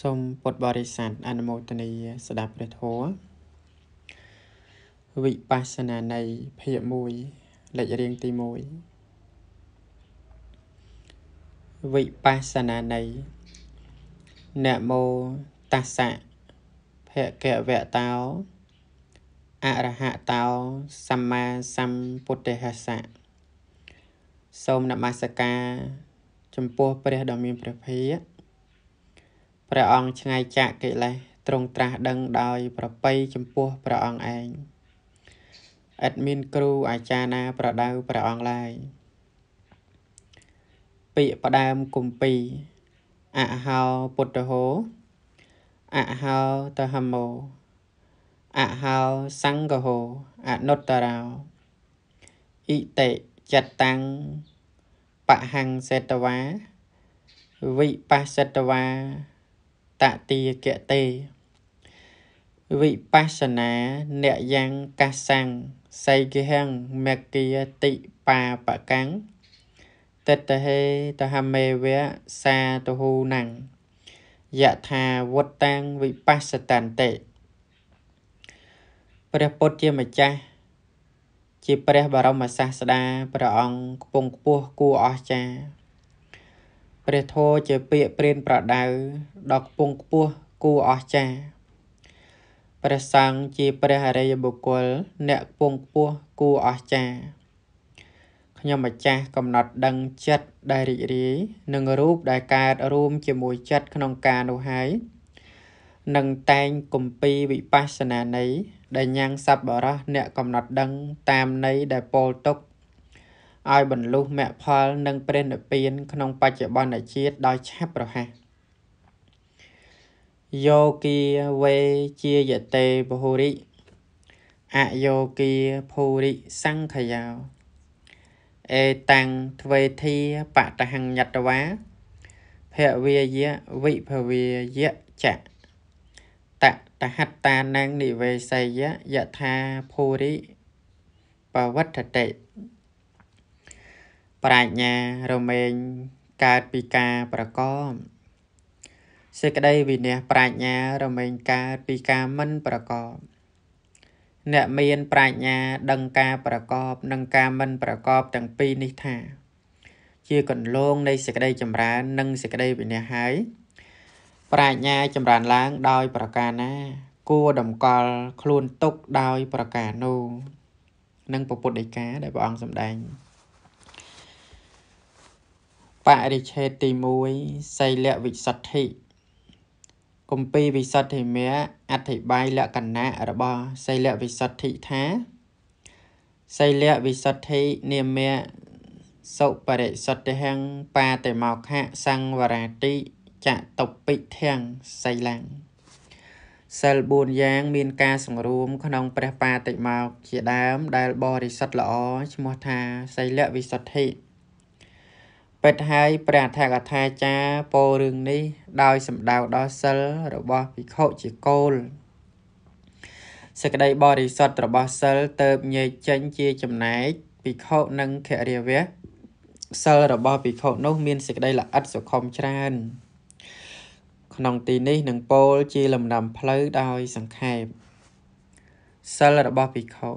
សូមពុទ្ធបរិស័ទអនុមោទនីស្ដាប់ព្រះធម៌វិបស្សនានៃភាគ1លេខរៀងទី1វិបស្សនានៃនមោតស្សៈភគវតោអរហតោសម្មាសម្ពុទ្ធិស្សៈសូមនមស្ការ ចំពោះព្រះដ៏មានព្រះភិក្ខ ព្រះអង្គឆ្ងាយចាកកិលេសទ្រង់ត្រាស់ដឹងដោយប្រពៃចំពោះព្រះអង្គឯងឥតមានគ្រូអាចារ្យណាប្រដៅព្រះអង្គឡើយពាក្យផ្ដើមគម្ពីរអហោពុទ្ធហោអហោតហមោអហោសង្ឃហោអនុត្តរោអ៊ិតិចតាំងបហੰសេតវាវិបស្សតវា តតិយកតេវិបស្សនាអ្នកយ៉ាងកាសੰសៃគិហੰមគ្គយតិបាបកាំងតតហេតហមេវៈសាទហូណੰយថាវុតតាំងវិបស្សតន្តិព្រះពុទ្ធជាម្ចាស់ជាព្រះបរមសាស្តាព្រះអង្គខ្ពង់ខ្ពស់គួរអស្ចារ្យ ព្រះធម៌ជាពាក្យព្រានប្រដៅដ៏ខ្ពង់ខ្ពស់គួរអស្ចារ្យព្រះសង្ឃជាព្រះអរិយបុគ្គល អ្នកខ្ពង់ខ្ពស់គួរអស្ចារ្យខ្ញុំម្ចាស់កំណត់ដឹងចិត្តដែលរីករាយនិងរូបដែលកើតរួមជាមួយចិត្តក្នុងការនោះហើយនឹងតែងគម្ពីរវិបស្សនាន័យដែលញ៉ាំងសប្បុរសអ្នកកំណត់ដឹងតាមន័យដែលពោលទុក ឲ្យបរលុះមគ្គផលនិងព្រះនិព្វាន ក្នុងបច្ចុប្បន្នជាតិដោយឆាប់រហ័សយោគីវេជាយតេបហុរិអយោគីភូរិសង្ខយោអេតាំងទ្វេធាបតហញ្ញតវាភវាយៈវិភវាយៈចៈតតហត្តានងនិវេសយៈយថាភូរិបវត្តតិ ប្រាជ្ញារមែងកើតពីការប្រកបសេចក្តីវិន័យប្រាជ្ញារមែងកើតពីការមិនប្រកបអ្នកមានប្រាជ្ញាដឹងការប្រកបនិងការមិនប្រកបទាំងពីរនេះថា ជាកន្លងនៃសេចក្តីចម្រើននិងសេចក្តីវិន័យហើយប្រាជ្ញាចម្រើនឡើងដោយប្រការណា គួរតម្កល់ខ្លួនទុកដោយប្រការនោះនិងពុទ្ធដីកាដែលព្រះអង្គសម្ដែង បរិឆេទទី1សីលវិសុទ្ធិគម្ពីរវិសុទ្ធិមៈអធិប្បាយលក្ខណៈរបស់សីលវិសុទ្ធិថាសីលវិសុទ្ធិនាមៈសុបរិសុទ្ធិហੰបាតិមោខៈសង្វរាតិចតុពិធាំងសីលੰសិល4យ៉ាងមានការសង្រួមក្នុងព្រះបាតិមោខជាដើមដែលបរិសុទ្ធល្អឈ្មោះថាសីលវិសុទ្ធិ ពិតហើយព្រះអធិកថាចារពោលរឿងនេះ ដោយសម្ដៅដល់សិលរបស់ភិក្ខុជាគោលសេចក្តីបរិសុទ្ធរបស់សិលទៅញែកចេញជាចំណែកភិក្ខុនិងខរិយវៈសិលរបស់ភិក្ខុនោះមានសេចក្តីល្អិតសុខុមច្រើន ក្នុងទីនេះនឹងពោលជាលំដាប់ផ្លូវដោយសង្ខេបសិលរបស់ភិក្ខុ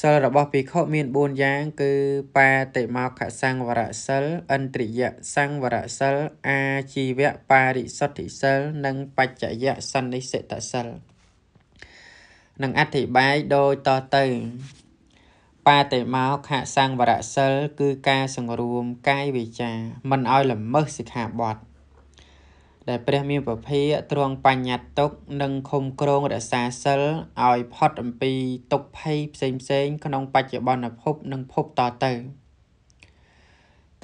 សិលរបស់ភិក្ខុមាន4យ៉ាង គឺបាតិមោខសង្វរសិលឥន្ទ្រិយសង្វរសិលអាជីវៈបារិសុទ្ធិសិលនិងបច្ចយៈសន្និសិតសិលនឹងអធិប្បាយដោយតទៅបាតិមោខសង្វរសិល គឺការសង្រួមកាយវិចាមិនឲ្យល្មើសសិក្ខាបទ ដែលព្រះមានពភាទ្រង់បញ្ញត្តិទុកនិងឃុំក្រងរក្សាសិលឲ្យផុតអំពីទុកភ័យផ្សេងផ្សេងក្នុងបច្ចុប្បន្នភពនិងភពតទៅ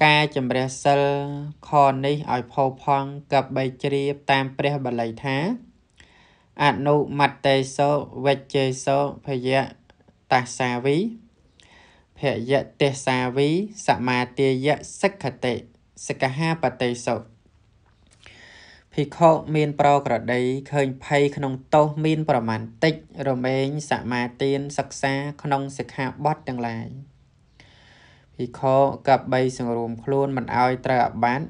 ការជំរះសិលខនេះឲ្យផោផង់កបីជ្រាបតាមព្រះបាលីថា អនុមត្តេសោវិជ្ជេសោភយៈតាសាវីភយៈទេសសាវីសមាទាយៈសិក្ខតិសិក្ខាបតេសោ ភិក្ខុមានប្រក្រតីឃើញភ័យក្នុងទោសមានប្រមាណតិច រមែងសមាទានសិក្សាក្នុងសិក្ខាបទទាំងឡាយភិក្ខុកັບបីសង្រួមខ្លួនមិនឲ្យត្រូវអាបត្តិ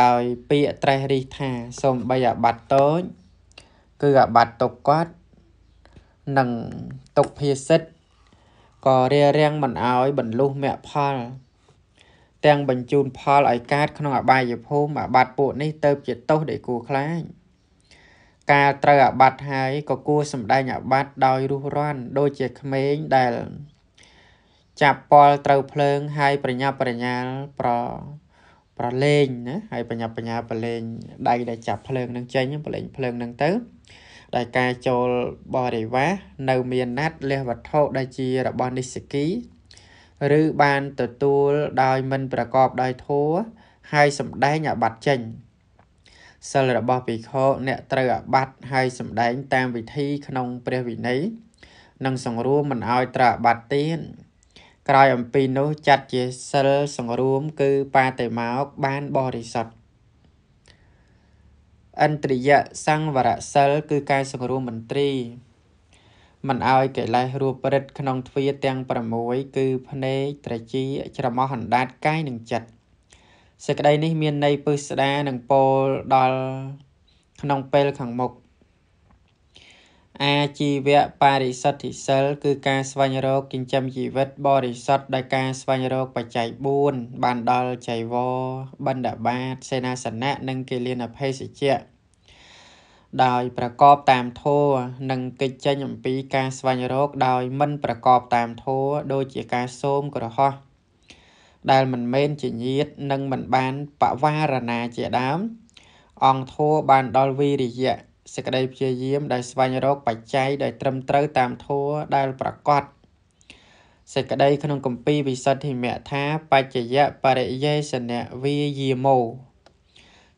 ដោយពាក្យត្រេះរិះថាសូមបីអាបត្តិតូចគឺអាបត្តិទុកគាត់និងទុកភាសិតក៏រារាំងមិនអោយបរលុះមគ្គផល ទាំងបញ្ជូនផលឲ្យកើតក្នុងអបាយភូមិអាបត្តិពួកនេះទៅជាទោសដែលគួរខ្លាចការត្រូវអាបត្តិហើយក៏គួរសម្ដែងអាបត្តិដោយរុះរាន់ដូចជាក្មេងដែលចាប់ពលត្រូវភ្លើងហើយប្រញាប់ប្រញាល់ប្រប្រលេងណាហើយប្រញាប់ប្រញាល់ប្រលេងដៃដែលចាប់ភ្លើងនឹងចេញប្រលេងភ្លើងនឹងទៅដោយការចូលបរិវាសនៅមានណាត់លះវត្ថុដែលជារបស់និស្សគី ឬបានទទួលដោយមិនប្រកបដោយធម៌ហើយសម្ដែងអាបត្តិចេញសិលរបស់ភិក្ខុអ្នកត្រូវអាបត្តិហើយសម្ដែងតាមវិធីក្នុងព្រះវិន័យនិងសង្រួមមិនឲ្យត្រូវអាបត្តិទៀតក្រោយអំពីនោះចាត់ជាសិលសង្រួមគឺបាតិមកបានបរិសុទ្ធអន្ត្រិយសង្វរសិលគឺការសង្រួមមន្ត្រី មិនឲ្យកិលេសរួបរិទ្ធក្នុងទ្វាទាំង6គឺភ្នែកត្រចៀកច្រមុះអណ្ដាតកាយនិងចិត្តសេចក្តីនេះមានន័យពឹស្ដានិងពោលដល់ក្នុងពេលខាងមុខអាជីវៈបរិសុទ្ធិសិលគឺការស្វែងរកចិញ្ចឹមជីវិតបរិសុទ្ធដោយការស្វែងរកបច្ច័យ4បានដល់ចៃវរបណ្ឌបាតសេនាសនៈនិងកិលានភេសជ្ជៈ ដោយប្រកបតាមធម៌និងកិច្ចចេញអំពីការស្វែងរកដោយមិនប្រកបតាមធម៌ដូចជាការសូមក្រហោះដែលមិនមែនជាញាតនិងមិនបានបវារណាជាដើម អង្គធัวបានដល់វីរិយៈសេចក្តីព្យាយាមដែលស្វែងរកបច្ច័យដែលត្រឹមត្រូវតាមធัวដែលប្រកបសេចក្តីក្នុងគម្ពីរវិសុទ្ធិមៈថាបច្ចយៈបរិយេសនៈវាយាមោ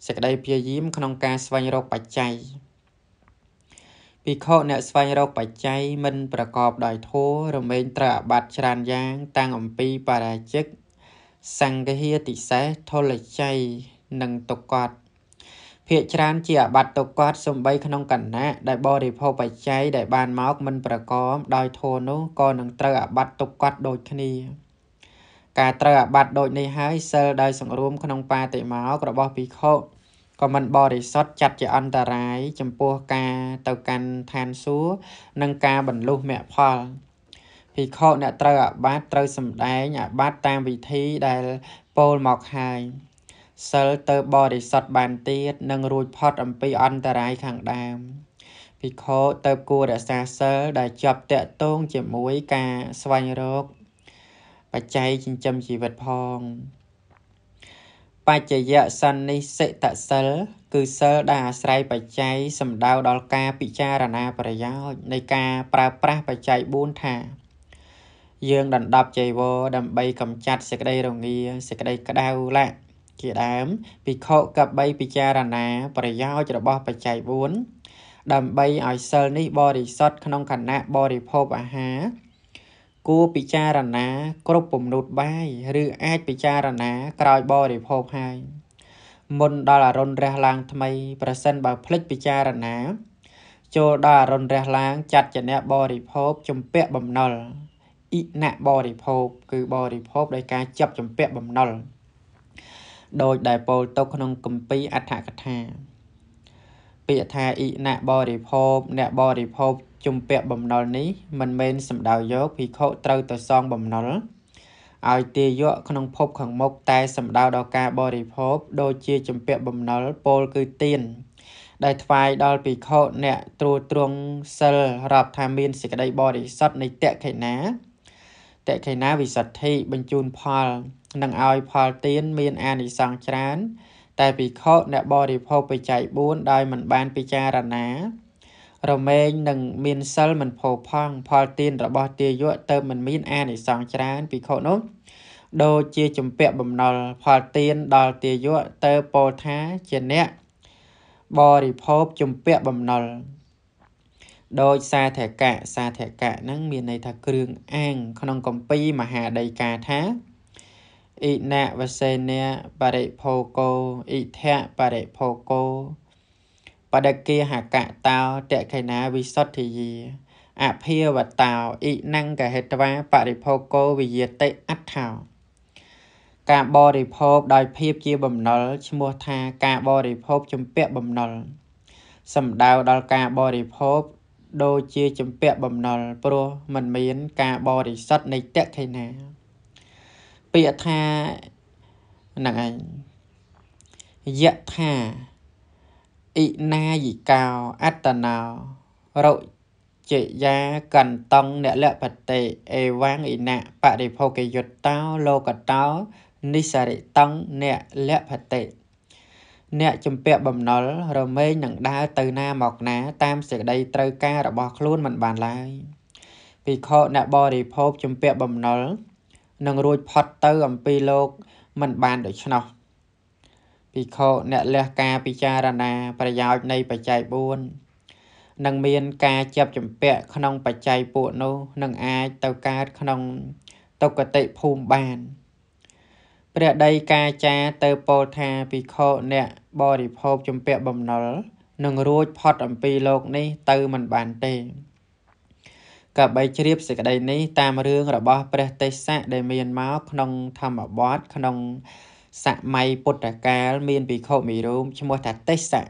សេចក្តីព្យាយាមក្នុងការស្វែងរកបច្ច័យ ភិក្ខុអ្នកស្វែងរកបច្ច័យមិនប្រកបដោយធម៌រមែងត្រូវអាបត្តិច្រើនយ៉ាងតាំងអំពីបរាជិកសង្ឃាតិសេសធលច័យនិងទុកតភាកច្រើនជាអាបត្តិទុកតសំបីក្នុងកណៈដែលបរិភោគបច្ច័យដែលបានមកមិនប្រកបដោយធម៌នោះក៏នឹងត្រូវអាបត្តិទុកតដូចគ្នាការត្រូវអាបត្តិដូចនេះហើយសិលដោយសង្រួមក្នុងបាតិមោករបស់ភិក្ខុ ក៏មិនបរិសុទ្ធចាត់ជាអន្តរាយ ចំពោះការទៅកាន់ឋានសួគ៌និងការបរលុះមគ្គផលភិក្ខុអ្នកត្រូវអាបាតត្រូវសម្ដែងអាបាតតាមវិធីដែលពោលមកហើយសិលទៅបរិសុទ្ធបានទៀតនិងរួចផុតអំពីអន្តរាយខាងដើមភិក្ខុទៅគួររក្សាសិលដែលជាប់តាក់ទងជាមួយការស្វែងរកបច្ច័យចិញ្ចឹមជីវិតផង បច្ចយសន្និសិតសិលគឺសិលដែលអាស្រ័យបច្ច័យសំដៅដល់ការពិចារណាប្រយោជន៍នៃការប្រើប្រាស់បច្ច័យ4ថាយើងដណ្ដប់ចៃវរដើម្បីកម្ចាត់សេចក្តីរងាសេចក្តីក្តៅឡាក់ជាដើមភិក្ខុកបីពិចារណាប្រយោជន៍របស់បច្ច័យ4ដើម្បីឲ្យសិលនេះបរិសុទ្ធក្នុងខណៈបរិភោគអាហារ គួរពិចារណាគ្រប់ពំនុតបាយឬអាចពិចារណាក្រោយបរិភោគហើយមុនដល់អរុណរះឡើងថ្មី ប្រសិនបើភ្លេចពិចារណា ចូលដល់អរុណរះឡើងចាត់ជាអ្នកបរិភោគជំពាក់បំណុលអ៊ីណបរិភោគគឺបរិភោគដោយការចាប់ជំពាក់បំណុលដោយដែលពោលទុកក្នុងគម្ពីរអដ្ឋកថា ពាក្យថាអ៊ីណបរិភោគអ្នកបរិភោគ ជំពាក់បំណុលនេះមិនមែនសំដៅយកភិក្ខុត្រូវទៅសងបំណុលឲ្យទាយកក្នុងភពខាងមុខតែសំដៅដល់ការបរិភោគដូចជាជំពាក់បំណុលពោលគឺទៀនដែលថ្វាយដល់ភិក្ខុអ្នកត្រួតត្រងសិលរាប់ថាមានសេចក្តីបរិសុទ្ធនៃតេខេណាតេខេណាវិសុទ្ធិបញ្ជូនផលនឹងឲ្យផលទៀនមានអានិសង្សច្រើន តែភិក្ខុអ្នកបរិភោគបច្ច័យ4ដោយមិនបានពិចារណា រមែងនឹងមានសិលមិនផោផង់ផលទានរបស់ទាយៈទៅមិនមានអានិសង្សច្រើនភិក្ខុនោះដូចជាជំពាក់បំណុលផលទានដល់ទាយៈទៅពោលថាជាអ្នកបរិភោគជំពាក់បំណុលដោយសាធកៈសាធកៈហ្នឹងមានន័យថាគ្រឿងអាង ក្នុងកម្ពីមហាដីកាថាអ៊ីណវសេនៈបរិភោគោអ៊ីធៈបរិភោគោ បដគាហកតោតេខេណាវិសុទ្ធិយាអភិវតោអ៊ិណង្កហេតវាបរិភោគោវិយតិអដ្ឋោការបរិភោគដោយភាពជាបំណុលឈ្មោះថាការបរិភោគជំពាក់បំណុលសំដៅដល់ការបរិភោគដូចជាជំពាក់បំណុលព្រោះมันមានការបរិសុទ្ធនៃតក្ខិណាពាក្យថាហ្នឹងឯងយៈថា អ៊ីណាយិកោអត្តណោរុជាយាកន្តងអ្នកលបតិអេវាងអ៊ីណបរិភោគយុត្តោលោកតោនិសរិតងអ្នកលភតិអ្នកជំពាក់បំណុលរមែងនឹងដើរទៅណាមកណា តាមសេចក្តីត្រូវការរបស់ខ្លួនមិនបានឡើយភិក្ខុអ្នកបរិភោគជំពាក់បំណុលនឹងរួចផុតទៅអំពីលោកមិនបានដូច្នោះ ភិក្ខុអ្នកលះការពិចារណាប្រយោជន៍នៃបច្ច័យ4នឹងមានការចាប់ចម្ពាក់ក្នុងបច្ច័យពួកនោះនឹងអាចទៅកើតក្នុងតុគតិភូមិបានព្រះដីកាចាទៅពោលថាភិក្ខុអ្នកបរិភោគជំពាក់បំណុលនឹងរួចផុតអំពីលោកនេះទៅមិនបានទេក៏បីជ្រាបសេចក្តីនេះតាមរឿងរបស់ព្រះទេសៈដែលមានមកក្នុងធម្មបទក្នុង សម័យពុទ្ធកាលមានភិក្ខុមីរូមឈ្មោះថាទេសៈ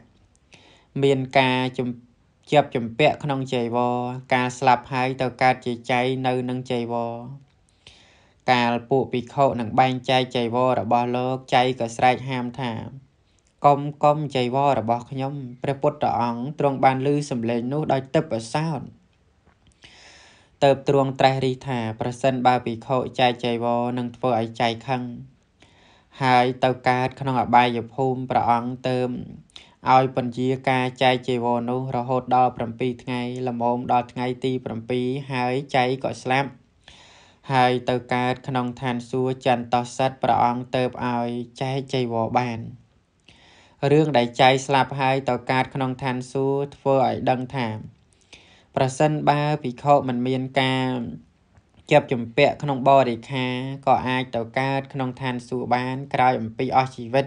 មានការជំជាប់ចម្ពាក់ក្នុងចៃវរការស្លាប់ហើយទៅកើតជាចៃនៅនឹងចៃវរកាលពួកភិក្ខុនឹងបែងចែកចៃវររបស់លោកចៃក៏ស្រែកហាមថាកុំកុំចៃវររបស់ខ្ញុំព្រះពុទ្ធអង្គទ្រង់បានឮសំឡេងនោះដោយទឹកប្រសោតទៅទ្រង់ត្រេះរិះថាប្រសិនបើភិក្ខុចែកចៃវរនឹងធ្វើឲ្យចៃខឹង ហើយទៅកើតក្នុងអបាយភូមិព្រះអង្គទៅឲ្យបញ្ជាការចែកចៃវរនោះរហូតដល់7ថ្ងៃល្មមដល់ថ្ងៃទី7ហើយចៃក៏ស្លាប់ហើយទៅកើតក្នុងឋានសួគ៌ចន្ទសិទ្ធព្រះអង្គទៅឲ្យចែកចៃវរបានរឿងដែលចៃស្លាប់ហើយទៅកើតក្នុងឋានសួគ៌ធ្វើឲ្យដឹងថាប្រសិនបើភិក្ខុមិនមានការ ជាប់ជំពាក់ក្នុងបរិខាក៏អាចទៅកើតក្នុងឋានសួគ៌បាន ក្រោយអំពីអស់ជីវិត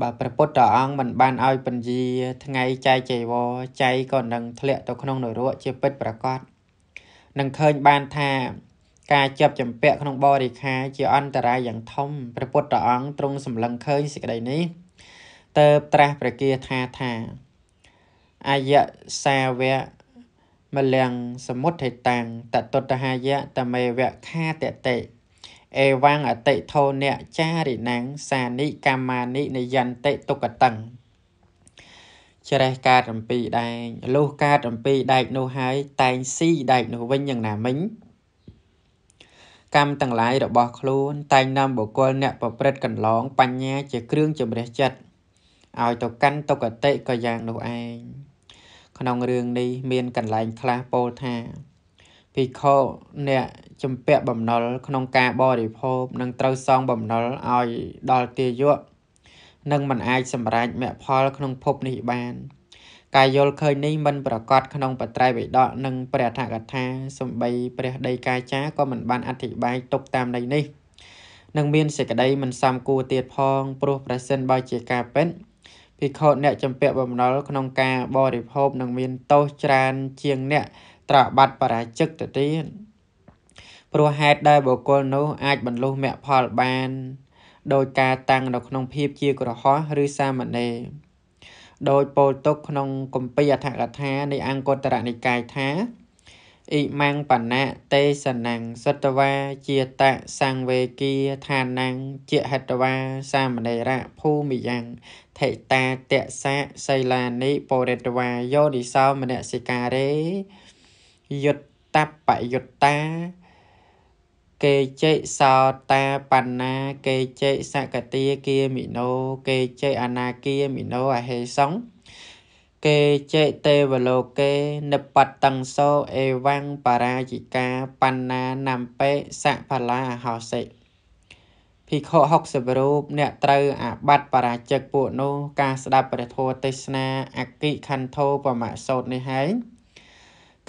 បើព្រះពុទ្ធអង្គមិនបានឲ្យពន្យាថ្ងៃចែកចៃវរចៃក៏នឹងធ្លាក់ទៅក្នុងនរកជាពិតប្រកបនឹងឃើញបានថា ការចាប់ចម្ពាក់ក្នុងបរិខាជាអន្តរាយយ៉ាងធំព្រះពុទ្ធអង្គទ្រង់សម្លឹងឃើញសេចក្តីនេះទៅត្រាស់ព្រះគាថាថាអាយសាវៈ មលំសមុទ្ធិតាំងតតុតហាយៈតមេវៈខាតតិអេវ៉ាំងអតិធោនៈចារិណੰសានិកម្មានិនិយន្តិទុកតੰច្រេះកាតអំពីដែកលុះកាតអំពីដែកនោះហើយតែងស៊ីដែកនោះវិញយ៉ាងណាមិញកម្មទាំងឡាយរបស់ខ្លួនតែងនាំបុគ្គលអ្នកប្រព្រឹត្តកន្លងបញ្ញាជាគ្រឿងជំរះចិត្តឲ្យទៅកាន់ទុគតិក៏យ៉ាងនោះឯង ក្នុងរឿងនេះមានកន្លែងខ្លះពោលថាភិក្ខុអ្នកជំពាក់បំណុលក្នុងការបរិភោគនឹងត្រូវសងបំណុលឲ្យដល់ទាយៈនឹងមិនអាចសម្រេចមគ្គផលក្នុងភពនេះបាន ការយល់ឃើញនេះមិនប្រកាសក្នុងបត្រៃបិដកនិងព្រះអធកថាសំបីព្រះដីកាចាក៏មិនបានអធិប្បាយទុកតាមន័យនេះនឹងមានសេចក្តីមិនសមគួរទៀតផងព្រោះប្រសិនបើជាការពិត ភិក្ខុអ្នកចម្ពាក់បំណុលក្នុងការបរិភោគនឹងមានទោសច្រើនជាងអ្នកត្រាបាត់បរាជិកទៅទៀតព្រោះហេតុដែលបុគ្គលនោះអាចបរលុះមគ្គផលបានដោយការតាំងនៅក្នុងភាពជាក្រហោះឬសាមណេរដោយពោលទុកក្នុងគម្ពីរអដ្ឋកថានៃអង្គតរនិកាយថា អ៊ីម៉ាំងបណៈទេសណੰសតវាជាតសង្វេគាឋានੰជាហតវាសាមណេរៈភូមិយ៉ាងថេតាតសៈសីលានិបរិតវាយោនិសោមនសិការេយុត្តបយុត្តាគេជិសោតាបណ្ណាគេជិសកតាគាមិណោគេជិអនាគាមិណោអហេសង្ឃ គេជិទេវលោកេនិបតੰសោអេវੰបរាជិកាបណ្ណានំបេសផលាអហោសិភិក្ខុ60រូបអ្នកត្រូវអាបត្តិបរាជិកពួកនោះការស្ដាប់ព្រះធម៌ទេសនាអគិខន្ធោបមសោតនេះហើយ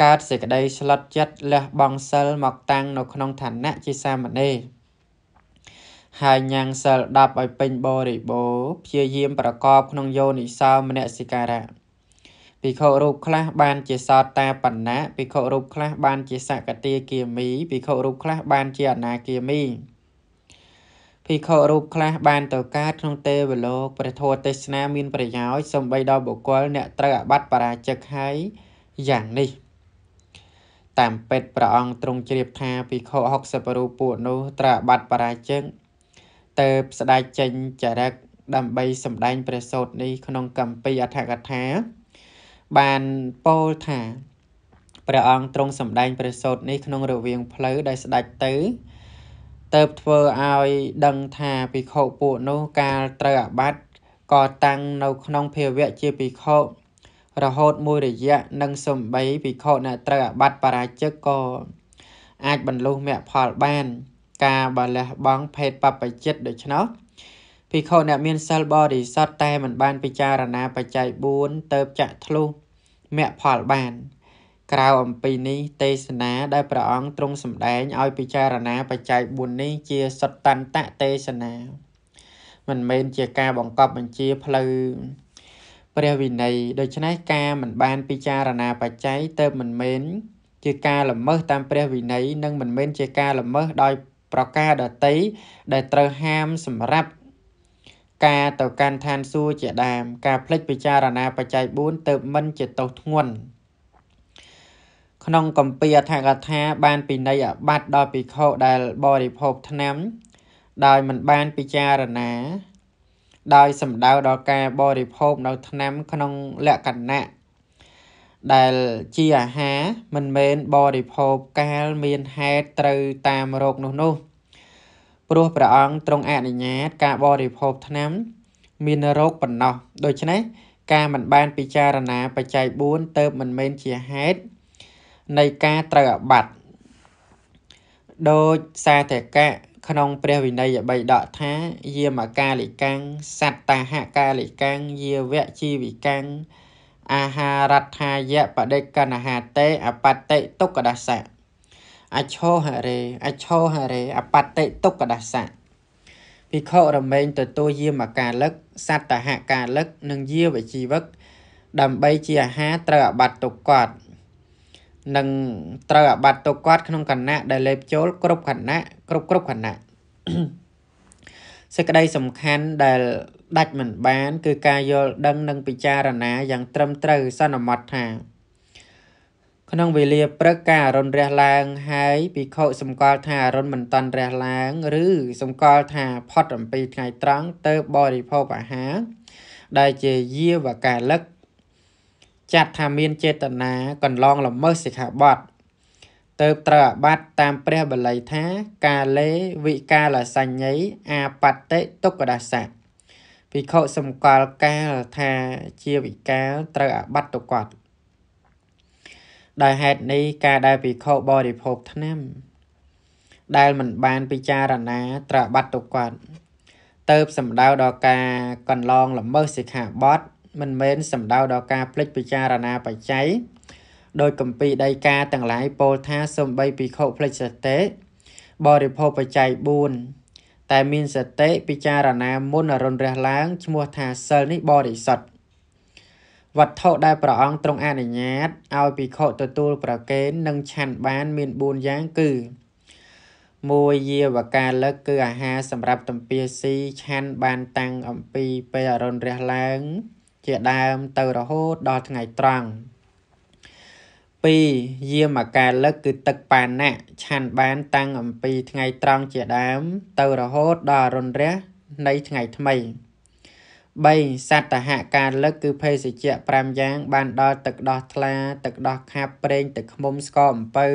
កើតសេចក្តីស្លុតចិត្តលះបង់សិលមកតាំងនៅក្នុងឋានៈជាសាមណេរហើយញ៉ាំងសិល10ឲ្យពេញបរិបូរព្យាយាមប្រកបក្នុងយោនិសោមនសិការៈ ភិក្ខុរូបខ្លះបានជាសោតតាបណ្ណៈភិក្ខុរូបខ្លះបានជាសកតាគាមីភិក្ខុរូបខ្លះបានជាអនាគាមីភិក្ខុរូបខ្លះបានទៅកើតក្នុងទេវលោកព្រះធម៌ទេសនាមានប្រយោជន៍សំបីដល់បុគ្គលអ្នកត្រូវអាបត្តិបរាជិកហើយយ៉ាងនេះ តាមពេតព្រះអង្គទ្រង់ជ្រាបថាភិក្ខុ60រូបពួកនោះត្រូវអាបត្តិបរាជិកទៅស្ដេចចេញចរិតដើម្បីសម្ដែងព្រះសូត្រនេះក្នុងកម្ពីអដ្ឋកថា បានពោលថាព្រះអង្គទ្រង់សម្ដែងព្រះសូត្រនេះក្នុងរវាងផ្លូវដែលស្ដេចទៅទៅធ្វើឲ្យដឹងថាភិក្ខុពួកនោះកាលត្រូវអាបត្តិក៏តាំងនៅក្នុងភាវៈជាភិក្ខុរហូតមួយរយៈនិងសំបីភិក្ខុអ្នកត្រូវអាបត្តិបរាជិកក៏អាចបរលុះមគ្គផលបាន ការបលះបង់ភេទបព្វជិតដូច្នោះ ភិក្ខុអ្នកមានសិលបរិសុទ្ធតែមិនបានពិចារណាបច្ច័យ4ទៅចាក់ធ្លុះមគ្គផលបាន ក្រៅអំពីនេះទេសនាដែលព្រះអង្គទ្រង់សម្ដែងឲ្យពិចារណាបច្ច័យ4នេះជាសតតន្តទេសនា មិនមែនជាការបង្កប់បញ្ជាផ្លូវព្រះវិន័យដូច្នេះការមិនបានពិចារណាបច្ច័យទៅមិនមែនជាការល្មើសតាមព្រះវិន័យនិងមិនមែនជាការល្មើសដោយប្រការដតីដែលត្រូវហាមសម្រាប់ ការទៅកាន់ឋានសួគ៌ជាដើម ការផ្លិចពិចារណាបច្ច័យ4ទៅមិនជាទោសធ្ងន់ក្នុងកម្ពីអធិកថាបានពិន័យអបាត់ដល់ភិក្ខុដែលបរិភោគថ្នាំ ដោយមិនបានពិចារណា ដោយសំដៅដល់ការបរិភោគនៅថ្នាំក្នុងលក្ខណៈដែលជាអាហារមិនមែនបរិភោគកាលមានហេតុត្រូវតាមរោគនោះនោះ ព្រោះព្រះអង្គទ្រង់អនុញ្ញាតការបរិភោគថ្នាំ មានរោគប៉ុណ្ណោះដូច្នេះការមិនបានពិចារណាបច្ច័យ4ទៅមិនមែនជាហេតុនៃការត្រូវអាបត្តិដោយសាធកៈក្នុងព្រះវិន័យបៃដកថាយាមកាលិកាំងសត្តាហកាលិកាំងយាវៈជីវិកាំងអាហារដ្ឋាយៈបដិកណហាតេអបតិទុក្កដាសៈ អឆោហរេអឆោហរេអបតិទុក្កដាសៈភិក្ខុរមែងទទួលយាមកាលិកសត្តហកាលិកនិងយាវជីវក ដើម្បីជាអាហារត្រូវអបត្តិទុកគាត់និងត្រូវអាបត្តិទុកគាត់ក្នុងគណៈដែលលេបចូលគ្រប់គណៈគ្រប់គ្រប់គណៈសេចក្តីសំខាន់ដែលដាច់មិនបាន គឺការយល់ដឹងនិងពិចារណាយ៉ាងត្រឹមត្រូវសន្មត់ថា ក្នុងវេលាព្រឹកការអរុណរះឡើងហើយភិក្ខុសម្គាល់ថាអរុណមិនតាន់រះឡើង ឬ សម្គាល់ថាផុតអំពីថ្ងៃត្រង់ទៅបរិភោគអាហារដែលជាយាវកាលឹកចាត់ថាមានចេតនាកន្លងល្មើសសិក្ខាបទទៅត្រូវអាបត្តិតាមព្រះបល័យថា កាលេវិកាលសញ្ញ័យអាបតិទុក្កដាសៈភិក្ខុសម្គាល់កាលថាជាវិកាលត្រូវអាបត្តិទុគាត់ ដោយហេតុនេះការដែលភិក្ខុបរិភោគថ្នាំ ដែលមិនបានពិចារណាត្រូវអាបត្តិទុគាត់ទៅសំដៅដល់ការកន្លងល្មើសសិក្ខាបទមិនមែនសំដៅដល់ការផ្លិចពិចារណាបច្ច័យដោយកម្ពីដីកាទាំងឡាយពោលថាសំបីភិក្ខុផ្លិចសតិបរិភោគបច្ច័យ4តែមានសតិពិចារណាមុនអរុណរះឡើងឈ្មោះថាសិលនេះបរិសុទ្ធ វត្ថុដែលព្រះអង្គទ្រង់អនុញ្ញាតឲ្យភិក្ខុទទួលប្រគេននិងឆាន់បានមាន4យ៉ាងគឺមួយយាវកាលឹកគឺអាហារសម្រាប់ទំពាស៊ីឆាន់បានតាំងអំពីពេលអរុណរះឡើង ជាដើមទៅរហូតដល់ថ្ងៃត្រង់2យាមកាលឹកគឺទឹកបាណៈឆាន់បានតាំងអំពីថ្ងៃត្រង់ជាដើម ទៅរហូតដល់រុនរះនៃថ្ងៃថ្មី3 សតហកាលឹកគឺភេសជ្ជៈ5យ៉ាង បានដល់ទឹកដោះថ្លា ទឹកដោះខាប់ប្រេងទឹកឃ្មុំស្ករអំពៅ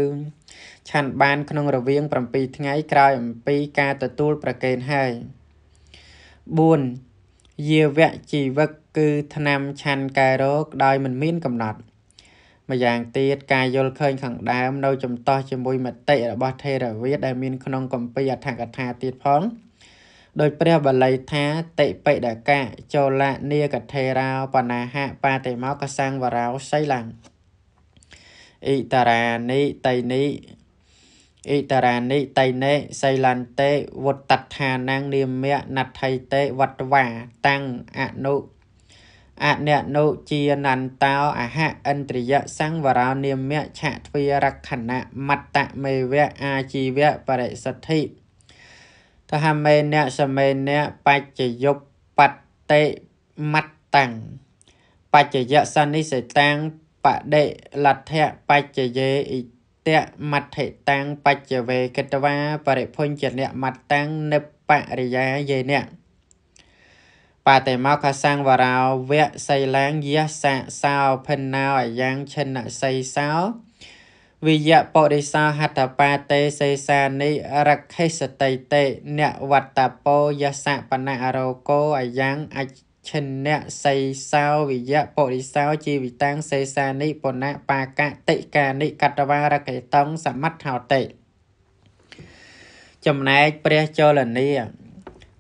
ឆាន់បានក្នុងរវាង7ថ្ងៃក្រោយអំពីការទទួលប្រគេនហើយ4យាវៈជីវកគឺថ្នាំឆាន់កែរោគដោយមិនមានកំណត់ម្យ៉ាងទៀតការយល់ឃើញខាងដើមនៅចំតោះជាមួយមតិរបស់ថេរវាទដែលមានក្នុងកម្ពីអដ្ឋកថាទៀតផង ដោយព្រះបល័យថាតិបិដកៈចូលៈនីកថេរោបណាហៈបាតិមកសង្វរោសីលੰអ៊ីតារានិតៃនិអ៊ីតារានិតៃនេសីលន្តិវុត្តដ្ឋានងនាមៈណដ្ឋៃតេវត្តវាតាំងអនុអននុជានន្តោអហឥន្ទ្រិយសង្វរោនាមៈឆទ្វារខណៈមត្តមេវៈអាជីវៈបរិសិទ្ធិ ទហមេនៈសមេនៈបច្ចយុបបតិមត្តាំងបច្ចយសនិសិតាំងបដិលទ្ធៈបច្ចយេអ៊ីតៈមដ្ឋិតាំងបច្ចវេកតវាបរិភុញ្ចនៈមត្តាំងនិបរិយាយេនៈបតិមកខសង្វរោវៈសីឡាងយសៈសោភិណោអយ៉ាងឈិនសីសោ វិយៈបរិសោហតបាទេសេសានិរខេសតិតេនវត្តពោយសៈបណរោកោអយ៉ាងអឈិនៈសីសោវិយៈបរិសោជីវិតាំងសេសានិបនៈបាកតិកានិកតវារកេតងសមត្ថោតិចំណែកព្រះចលនី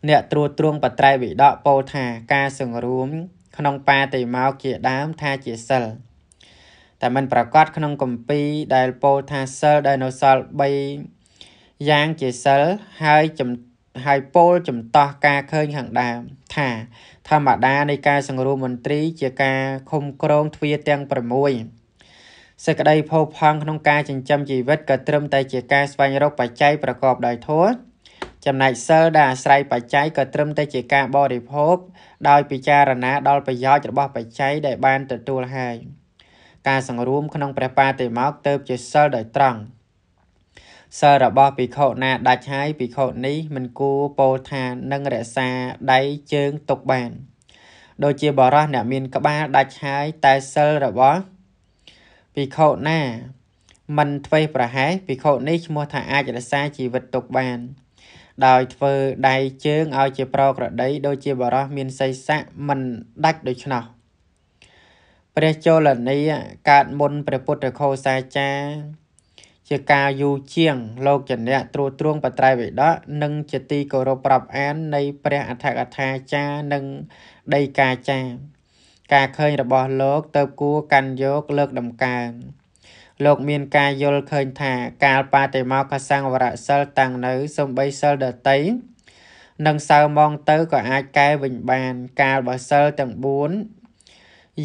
អ្នកត្រួតត្រងបត្រៃវិដកពោលថាការសង្រួម ក្នុងបាតិមកជាដើមថាជាសិល តែมันប្រកាសក្នុងគម្ពីរដែលពោលថាសិលដែលនៅសល់3យ៉ាងជាសិលហើយចំហើយពោលចំតោះការឃើញខាងដើមថាធម្មតានៃការសង្រួមមន្ត្រីជាការឃុំក្រងទ្វាទាំង6សេចក្តីផោផង់ក្នុងការចិញ្ចឹមជីវិតក៏ត្រឹមតែជាការស្វែងរកបច្ច័យប្រកបដោយធម៌ចំណែកសិលដែលអាស្រ័យបច្ច័យក៏ត្រឹមតែជាការបរិភោគដោយពិចារណាដល់ប្រយោជន៍របស់បច្ច័យដែលបានទទួលហើយ ការសង្រួមក្នុងព្រះបាតិមកទៅជាសិលដោយត្រង់សិលរបស់ភិក្ខុណាដាច់ហើយភិក្ខុនេះមិនគួរពោលថានឹងរក្សាដៃជើងទុកបានដូចជាបរោះអ្នកមានក្បាលដាច់ហើយតែសិលរបស់ភិក្ខុណាមិនធ្វេសប្រហែសភិក្ខុនេះឈ្មោះថាអាចរក្សាជីវិតទុកបាន ដោយធ្វើដៃជើងឲ្យជាប្រក្រតីដូចជាបរោះមានសីស័កមិនដាច់ដូច្នោះ ព្រះជលនីកើតមុនព្រះពុទ្ធខោសាចារ្យជាការយូរជាង លោកជាអ្នកត្រួតត្រងបត្រៃវិដកនិងជាទីគោរពប្រាប់អាន នៃព្រះអធិកថាចារ្យនិងដីកាចារ្យការឃើញរបស់លោកទៅគួរកាន់យកលើកដំកើងលោកមានការយល់ឃើញថាកាលបាតិមកសង្វរសិលតាំងនៅសំបីសិលដតីនិងសៅមងទៅក៏អាចកែវិញបាន កាលបើសិលទាំង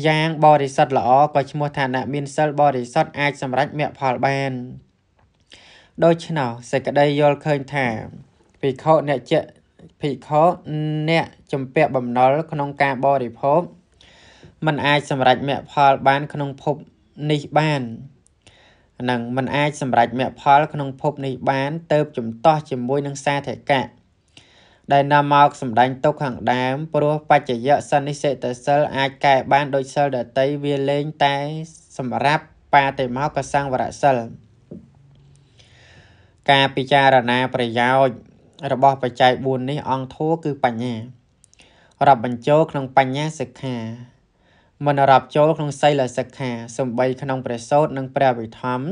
យ៉ាងបរិសុទ្ធល្អក៏ឈ្មោះថាអ្នកមានសិលបរិសុទ្ធអាចសម្រេចមគ្គផលបានដូច្នោះសេចក្តីយល់ឃើញថាភិក្ខុអ្នកជាភិក្ខុអ្នកជំពាក់បំណុលក្នុងការបរិភោគมันអាចសម្រេចមគ្គផលបានក្នុងភពនេះបាននឹងมันអាចសម្រេចមគ្គផលក្នុងភពនេះបានទៅជំទាស់ជាមួយនឹងសាធកៈ ដែលនាំមកសម្ដែងទុកខាងដើមព្រោះបច្ចយៈសន្និសិតសិលអាចកែបានដោយសិលដតីវាលែងតែសម្រាប់បាតិមកកសង្វរសិលការពិចារណាប្រយោជន៍របស់បច្ច័យ4នេះអង្គធัวគឺបញ្ញារាប់បញ្ចូលក្នុងបញ្ញាសិក្ខាមិនរាប់ចូលក្នុងសីលសិក្ខាសំបីក្នុងព្រះសូត្រនិងព្រះវិធម្ម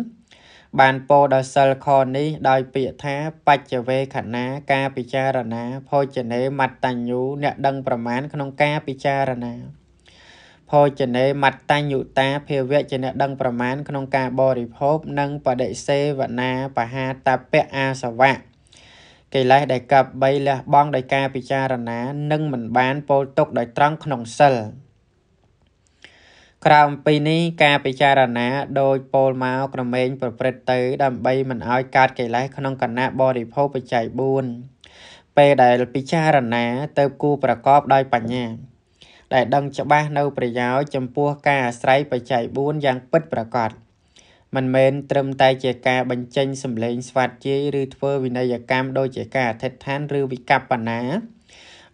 បានពោលដល់សិលខនេះដោយពាក្យថាបច្ចវេខណាការពិចារណាភោជនេមត្តញ្ញូអ្នកដឹងប្រមាណក្នុងការពិចារណាភោជនេមត្តញ្ញុតាភាវៈជាអ្នកដឹងប្រមាណក្នុងការបរិភោគនិងបដិសេវនាបហាតពៈអាសវៈកិលេសដែលកັບ3លះបង់ដោយការពិចារណា និងមិនបានពោលទុកដោយត្រង់ក្នុងសិល ក្រៅអំពីនេះការពិចារណាដោយពោលមកក្រមែងប្រព្រឹត្តទៅ ដើម្បីមិនឲ្យកើតកិលេសក្នុងគណៈបរិភោគបច្ច័យ4ពេលដែលពិចារណាទៅគូប្រកបដោយបញ្ញា ដែលដឹងច្បាស់នៅប្រយោជន៍ចំពោះការអាស្រ័យបច្ច័យ4យ៉ាងពិតប្រាកដមិនមែនត្រឹមតែជាការបញ្ចេញសម្លេងស្វាតជាយឬធ្វើវិន័យកម្មដូចជាការអធិដ្ឋានឬវិកប្បនា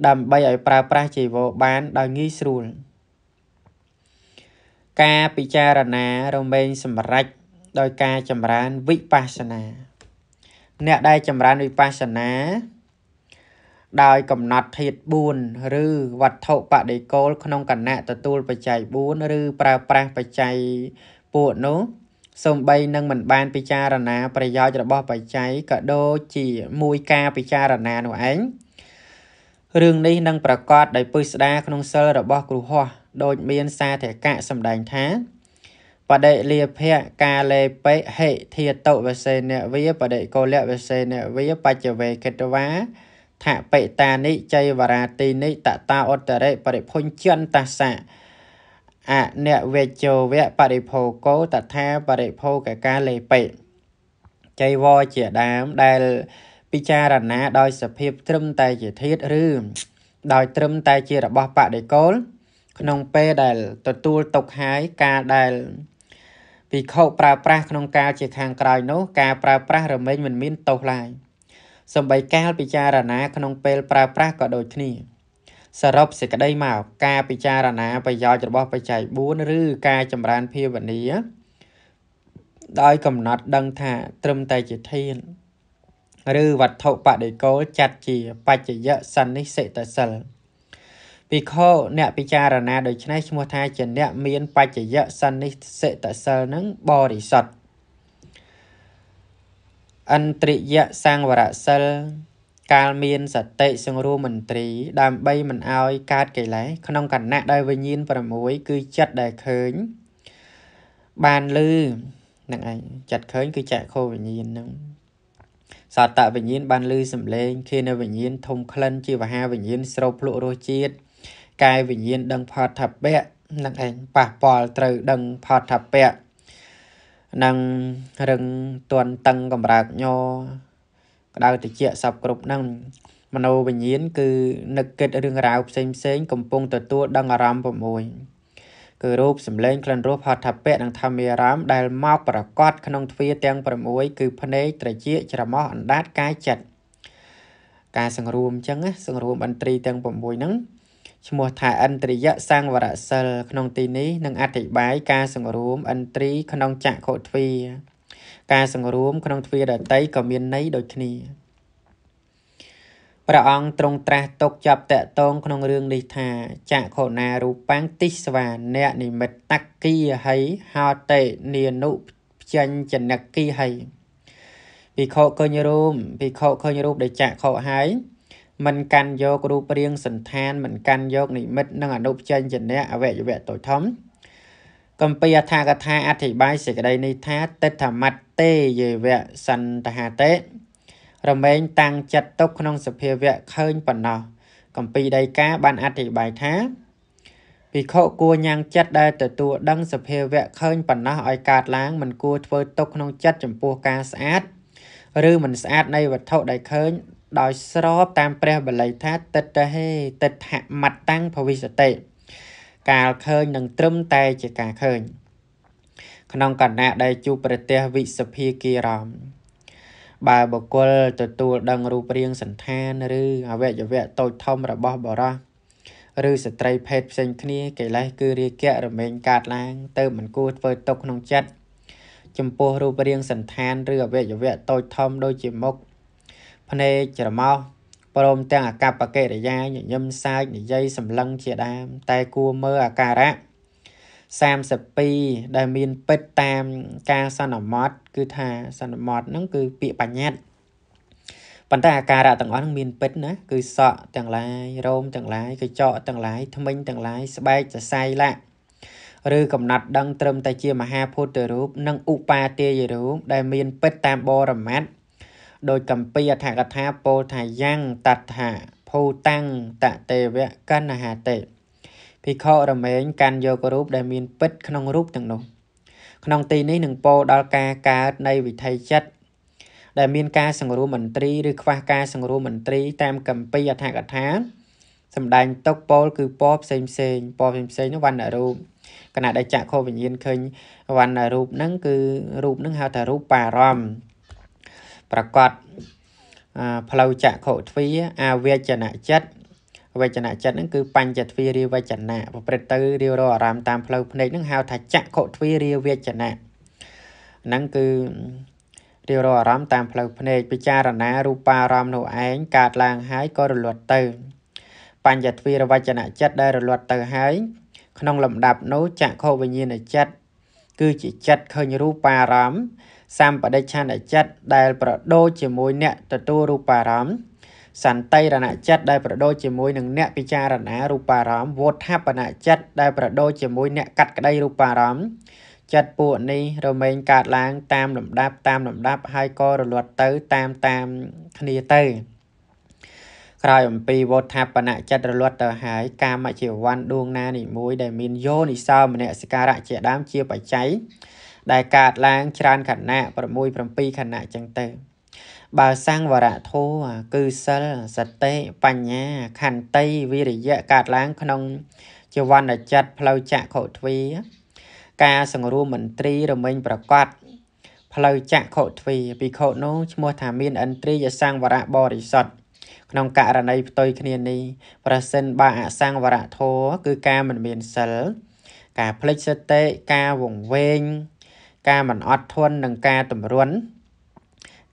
ដើម្បីឲ្យប្រើប្រាស់ជីវរបានដោយងាយស្រួល ការពិចារណារមែងសម្រេចដោយការចម្រើនវិបស្សនា អ្នកដែលចម្រើនវិបស្សនា ដោយកំណត់ធាតុ4ឬវត្ថុបដិគោលក្នុងគណៈទទួលបច្ច័យ4ឬប្រើប្រាស់បច្ច័យពួកនោះសំបីនឹងមិនបានពិចារណាប្រយោជន៍របស់បច្ច័យក៏ដូចជាមួយការពិចារណានោះឯងរឿងនេះនឹងប្រកាសដោយពឹស្ដាក្នុងសិលរបស់គ្រូហោះ ដូចមានសាធកៈសម្ដែងថាបដិលាភៈកាលេបិហេធាតុវសេនវាបដិកោលវសេនវាបច្ចវេកតវាថបិតានិចៃវរាទីនិតតាឧត្តរិបរិភុញ្ចន្តសៈអនវេជោវៈបរិភោគោតថាបរិភោគកាលេបិចៃវរជាដើមដែលពិចារណាដោយសភាពត្រឹមតែជាធាតឬដោយត្រឹមតែជារបស់បដិកូល ក្នុងពេលដែលទទួលទុកហើយការដែលភិក្ខុប្រើប្រាស់ក្នុងកាលជាខាងក្រោយនោះការប្រើប្រាស់រមែងមិនមានទោសឡើយសំបីកាលពិចារណាក្នុងពេលប្រើប្រាស់ក៏ដូចគ្នាសរុបសេចក្តីមកការពិចារណាប្រយោជន៍របស់បច្ច័យ4ឬការចម្រើនភាវនាដោយកំណត់ដឹងថាត្រឹមតែជាធានឬវត្ថុបដិគោលចាត់ជាបច្ចយសន្និសិតសិល ភិក្ខុអ្នកពិចារណាដូច្នេះឈ្មោះថាជាអ្នកមានបច្ចយសន្និសិតសិលនឹងបរិសុទ្ធអន្ត្រិយសង្វរសិលកាលមានសតិសង្រួមមន្ត្រី ដើម្បីមិនអោយកើតកិលេសក្នុងគណៈដែលវិញ្ញាណ6គឺចិត្តដែលឃើញ បានលឺនឹងឯងចិត្តឃើញគឺចក្ខុវិញ្ញាណនឹងសតវិញ្ញាណបានលឺសំឡេងខេនវិញ្ញាណធំក្លិនជាវហាវិញ្ញាណស្រូបភ្លក់រសជាតិ កាយវិញ្ញាណដឹងផតថពៈនឹងឯងប៉ះពាល់ត្រូវដឹងផតថពៈនឹងរឹងទន់តឹងកម្រើកញក្តៅតិចសពគ្រប់នឹងមโนវិញ្ញាណគឺនឹកគិតរឿងរ៉ាវផ្សេងផ្សេងកំពុងទទួលដឹងអារម្មណ៍6គឺរូបសម្លេងក្លិនរសផតថពៈនិងធម្មារម្មណ៍ដែលមកប្រកបក្នុងទ្វាទាំង6គឺភ្នែកត្រចៀកច្រមុះអណ្ដាតកាយចិត្តការសង្រួមអញ្ចឹងសង្រួមអន្ត្រីទាំង6ហ្នឹង ឈ្មោះថាឥន្ទ្រិយសង្វរសិលក្នុងទីនេះនឹងអធិប្បាយការសង្រួមឥន្ទ្រីក្នុងចក្ខុទ្វាការសង្រួមក្នុងទ្វាដតីក៏មានន័យដូចគ្នាព្រះអង្គទ្រង់ត្រាស់ទុកចាប់តកតងក្នុងរឿងនេះថាចក្ខុណារូបាំងទិស្វាអ្នកនិមិត្តតគីហីហោតេនានុភ្ចិញ្ចនគីហីភិក្ខុឃើញរូបភិក្ខុឃើញរូបដែលចក្ខុហើយ មិនកាន់យករូបរាងសន្តានមិនកាន់យកនិមិត្តនិងអនុបចេញចនៈអវយវៈតូចធំកំពីអថាកថាអធិប្បាយសេចក្តីនេះថាតិដ្ឋមត្តទេយេវៈសន្តហតេរមែងតាំងចិត្តទុកក្នុងសភាវៈឃើញប៉ុណ្ណោះកំពីដីកាបានអធិប្បាយថាភិក្ខុគួរញ៉ាំងចិត្តដែលទទួលដឹងសភាវៈឃើញប៉ុណ្ណោះឲ្យកើតឡើងមិនគួរធ្វើទុកក្នុងចិត្តចំពោះការស្អាត ឬមិនស្អាតនៃវត្ថុដែលឃើញ ដោយស្របតាមព្រះបាលីថាតិតហេតិដ្ឋមត្តាំងភវិសតិកាលឃើញនឹងត្រឹមតែជាការឃើញ ក្នុងកណៈដែលជួបប្រទេសវិសភាគិរមបើបុគ្គលទទួលដឹងរូបរាងសន្តានឬអវយវៈតូចធំរបស់បរោះឬស្ត្រីភេទផ្សេងគ្នាកិលេសគឺរាគៈរមែងកាត់ឡើង ទៅមិនគួរធ្វើទុកក្នុងចិត្តចំពោះរូបរាងសន្តានឬអវយវៈតូចធំដូចជាមុខ ភ្នែកច្រមុះព្រមទាំងអកប្បកិរិយាញញឹមសាចនិយាយសម្លឹងជាដើមតែគួរមើលអាការៈ32ដែលមានពិតតាមការសន្មត់គឺថាសន្មត់ហ្នឹងគឺពាក្យបញ្ញត្តិប៉ុន្តែអាការៈទាំងអស់ហ្នឹងមានពិតណាគឺសក់ទាំងឡាយរោមទាំងឡាយកញ្ចក់ទាំងឡាយធ្មេញទាំងឡាយស្បែកសរសៃឡាក់ឬកំណត់ដឹងត្រឹមតែជាមហាពុទ្ធរូបនិងឧបាទាយរូបដែលមានពិតតាមបរមត្ត ដោយកម្ពីអធកថាពោលថាយ៉ាងតថាភូតាំងតទេវៈកណ្ណហាតេភិក្ខុរមែងកាន់យករូបដែលមានពិតក្នុងរូបទាំងនោះ ក្នុងទីនេះនឹងពោលដល់ការកើតនៃវិថីចិត្តដែលមានការសង្រួមមន្ត្រីឬខ្វះការសង្រួមមន្ត្រីតាមកម្ពីអធកថាសំដែងតុកពោលគឺពណ៌ផ្សេងផ្សេងពណ៌ផ្សេងផ្សេងនោះវណ្ណរូបគណៈដែលចក្ខុវិញ្ញាណឃើញវណ្ណរូបហ្នឹងគឺរូបហ្នឹងហៅថារូបបារម្ភ ប្រកបផ្លូវចក្ខុទ្វាអវេចនៈចិត្តវេចនៈចិត្តហ្នឹងគឺបញ្ចទ្វារាវេចនៈប្រព្រឹត្តទៅរាវរអារាមតាមផ្លូវភ្នែកហ្នឹងហៅថាចក្ខុទ្វារាវេចនៈហ្នឹងគឺរាវរអារាមតាមផ្លូវភ្នែកពិចារណារូបារម្មណ៍នោះឯងកើតឡើងហើយក៏រលត់ទៅ បញ្ញទ្វារវចនៈចិត្តដែលរលត់ទៅហើយក្នុងលំដាប់នោះចក្ខុវិញ្ញាណចិត្តគឺជាចិត្តឃើញរូបារម្មណ៍ សម្បដិឆន្ទចិត្តដែលប្រដូចជាមួយអ្នកទទួលរូបារម្មណ៍សន្តិរណចិត្តដែលប្រដូចជាមួយនឹងអ្នកពិចារណារូបារម្មណ៍វោថាបនចិត្តដែលប្រដូចជាមួយអ្នកកាត់ក្តីរូបារម្មណ៍ចិត្តពួកនេះរមែងកើតឡើងតាមលំដាប់តាមលំដាប់ហើយក៏រលត់ទៅតាមតាមគ្នាទៅក្រោយអំពីវោថាបនចិត្តរលត់ទៅហើយកាមជីវ័នដួងណានីមួយដែលមានយោនិសោមនសិការៈជាដើមជាបច្ច័យ ដែលកើតឡើងច្រើនខណៈ6 7ខណៈចឹងទៅបើសង្វរៈធម៌គឺសិលសតិបញ្ញាខន្តីវិរិយៈកើតឡើងក្នុងជីវ័នចិត្តផ្លូវចក្ខុទ្វាការសង្រួមមន្ត្រីរមិញប្រកាសផ្លូវចក្ខុទ្វាភិក្ខុនោះឈ្មោះថាមានឥន្ទ្រិយសង្វរៈបរិសុទ្ធក្នុងករណីផ្ទុយគ្នានេះប្រសិនបើអសង្វរៈធម៌គឺការមិនមានសិលការភ្លេចសតិការវង្វេង ការមិនអត់ធន់និងការតម្រុន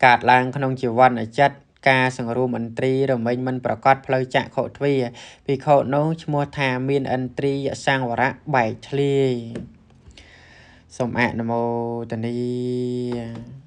កើតឡើងក្នុងជីវ័នចិត្តការសង្រួមឥន្ទ្រីរមិញមិនប្រកាសផ្លូវចក្ខុទ្វាភិក្ខុនោះឈ្មោះថាមានឥន្ទ្រីយសង្វរៈបែកធ្លាយសូមអនុមោទនា